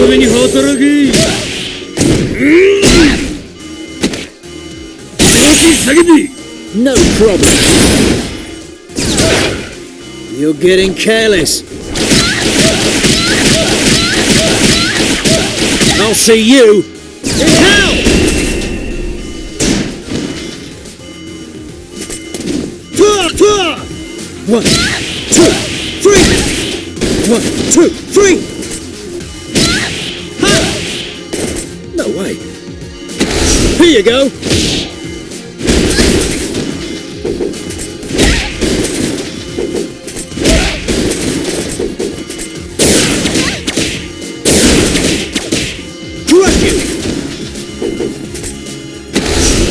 ために働け。No problem. You're getting careless. I'll see you tua! One, two, three! One, two, three! Ha! No way. Here you go.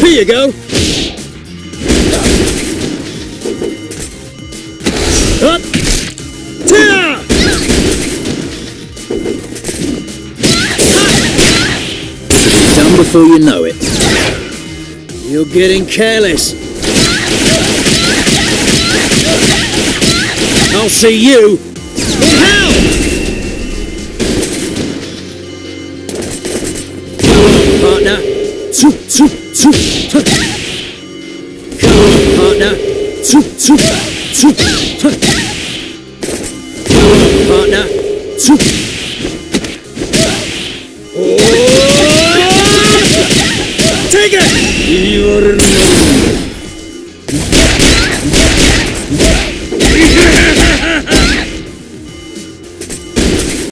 Here you go! Up! Tia! Done before you know it. You're getting careless. I'll see you in hell! Come on, partner. Come on, partner. Come on, partner. Oh. Take it! You are